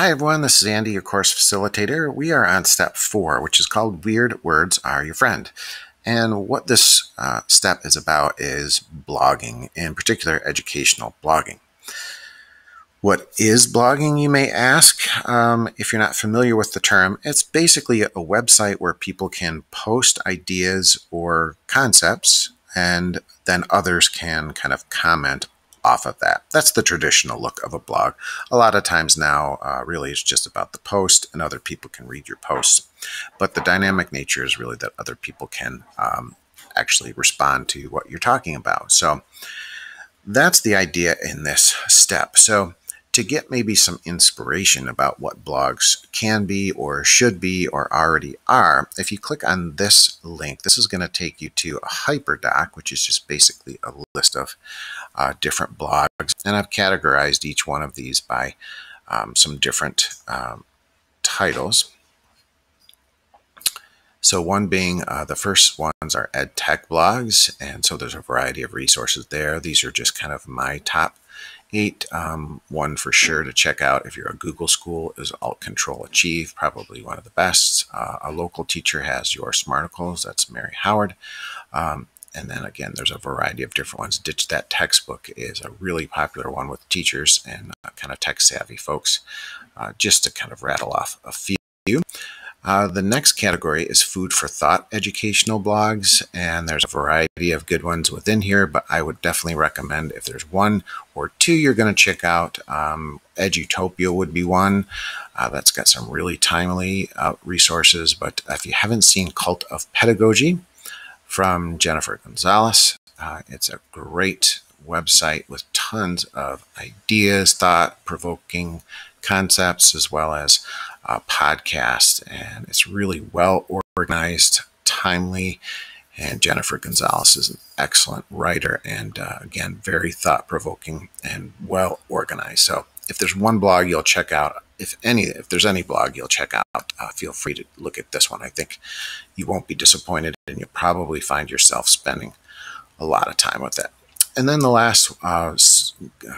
Hi everyone, this is Andy, your course facilitator. We are on step four, which is called Weird Words Are Your Friend. And what this uh, step is about is blogging, in particular educational blogging. What is blogging, you may ask? Um, if you're not familiar with the term, it's basically a website where people can post ideas or concepts and then others can kind of comment off of that. That's the traditional look of a blog. A lot of times now, uh, really, it's just about the post, and other people can read your posts. But the dynamic nature is really that other people can um, actually respond to what you're talking about. So that's the idea in this step. So to get maybe some inspiration about what blogs can be or should be or already are, if you click on this link, this is going to take you to a hyperdoc, which is just basically a list of uh, different blogs. And I've categorized each one of these by um, some different um, titles. So one being uh, the first ones are ed tech blogs, and so there's a variety of resources there. These are just kind of my top eight. Um, one for sure to check out if you're a Google school is Alt Control Achieve, probably one of the best. Uh, a local teacher has your Smarticles, that's Mary Howard. Um, and then again, there's a variety of different ones. Ditch That Textbook is a really popular one with teachers and uh, kind of tech savvy folks, uh, just to kind of rattle off a few. Uh, the next category is food for thought educational blogs, and there's a variety of good ones within here, but I would definitely recommend if there's one or two you're going to check out, um, Edutopia would be one. Uh, that's got some really timely uh, resources, but if you haven't seen Cult of Pedagogy from Jennifer Gonzalez, uh, it's a great website with tons of ideas, thought provoking concepts, as well as uh, podcast, and it's really well organized, timely. And Jennifer Gonzalez is an excellent writer and, uh, again, very thought provoking and well organized. So, if there's one blog you'll check out, if any, if there's any blog you'll check out, uh, feel free to look at this one. I think you won't be disappointed, and you'll probably find yourself spending a lot of time with it. And then the last uh,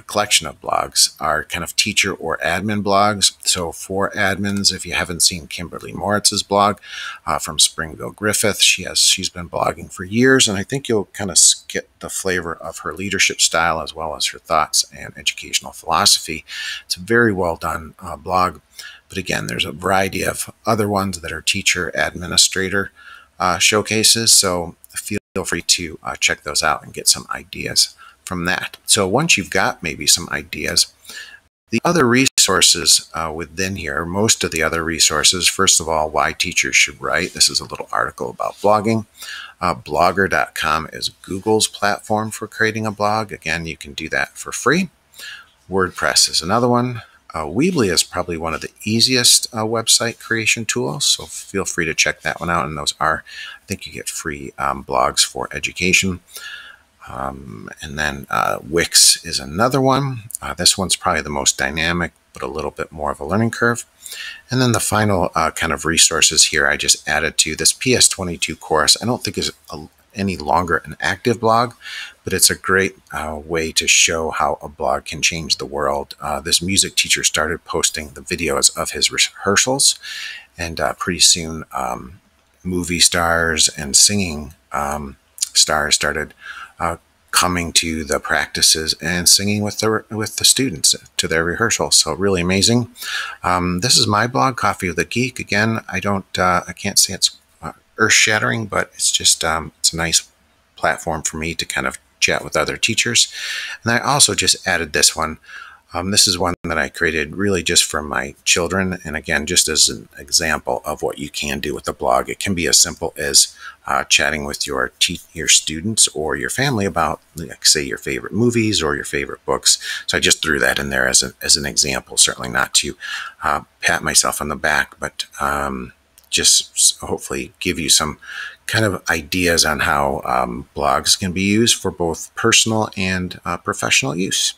collection of blogs are kind of teacher or admin blogs. So for admins, if you haven't seen Kimberly Moritz's blog uh, from Springville Griffith, she has she's been blogging for years, and I think you'll kind of get the flavor of her leadership style as well as her thoughts and educational philosophy. It's a very well done uh, blog. But again, there's a variety of other ones that are teacher administrator uh, showcases. So feel free to uh, check those out and get some ideas from that. So once you've got maybe some ideas, the other resources uh, within here, most of the other resources, first of all, why teachers should write. This is a little article about blogging. Uh, blogger.com is Google's platform for creating a blog. Again, you can do that for free. WordPress is another one. Uh, Weebly is probably one of the easiest uh, website creation tools, so feel free to check that one out. And those are, I think you get free um, blogs for education. Um, and then uh, Wix is another one. Uh, this one's probably the most dynamic, but a little bit more of a learning curve. And then the final uh, kind of resources here I just added to this PS22 Chorus. I don't think is a, any longer an active blog, but it's a great uh, way to show how a blog can change the world. Uh, this music teacher started posting the videos of his rehearsals, and uh, pretty soon, um, movie stars and singing um, stars started uh, coming to the practices and singing with the with the students to their rehearsals. So really amazing. Um, this is my blog, Coffee with a Geek. Again, I don't, uh, I can't say it's earth shattering, but it's just um, it's a nice platform for me to kind of chat with other teachers. And I also just added this one. Um, this is one that I created really just for my children. And again, just as an example of what you can do with a blog, it can be as simple as uh, chatting with your your students or your family about, like, say, your favorite movies or your favorite books. So I just threw that in there as, a, as an example, certainly not to uh, pat myself on the back, but um, just hopefully give you some kind of ideas on how um, blogs can be used for both personal and uh, professional use.